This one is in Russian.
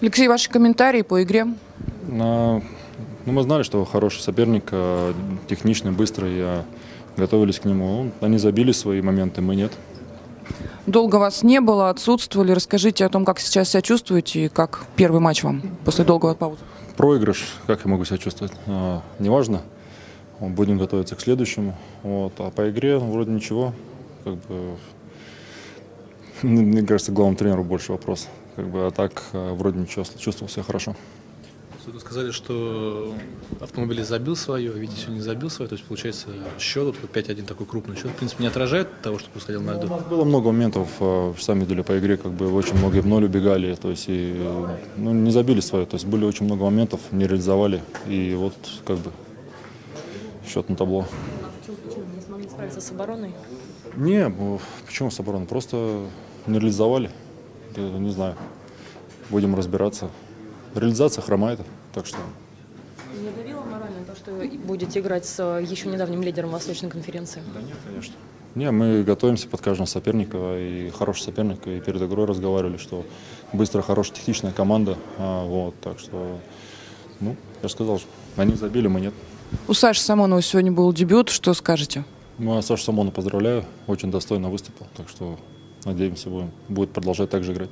Алексей, ваши комментарии по игре? Ну, мы знали, что хороший соперник, э, техничный, быстрый, э, готовились к нему. Они забили свои моменты, мы нет. Долго вас не было, отсутствовали. Расскажите о том, как сейчас себя чувствуете и как первый матч вам после долгого паузы. Проигрыш, как я могу себя чувствовать? А, Неважно. Будем готовиться к следующему. Вот. А по игре вроде ничего. Как бы, мне кажется, главному тренеру больше вопрос. Как бы, а так э, вроде ничего, чувствовал себя хорошо. Вы сказали, что автомобиль забил свое, а Витязь не забил свое, то есть получается счет, вот 5-1 такой крупный счет, в принципе, не отражает того, что происходило на льду. Было много моментов, э, сами видели по игре, как бы очень многие в ноль убегали, то есть и, ну, не забили свое, то есть были очень много моментов, не реализовали, и вот как бы счет на табло. Не смогли справиться с обороной? Не, ну, почему с обороной? Просто не реализовали. Не знаю. Будем разбираться. Реализация хромает, так что Не давило морально то, что будете играть с э, еще недавним лидером Восточной конференции? Да нет, конечно. Не, мы готовимся под каждого соперника, и хороший соперник, и перед игрой разговаривали, что быстро, хорошая, техничная команда, а, вот, так что, ну, я же сказал, что они забили, мы нет. У Саши Самонова сегодня был дебют. Что скажете? Ну, а Сашу Самона поздравляю, очень достойно выступил, так что, надеемся, будет продолжать так же играть.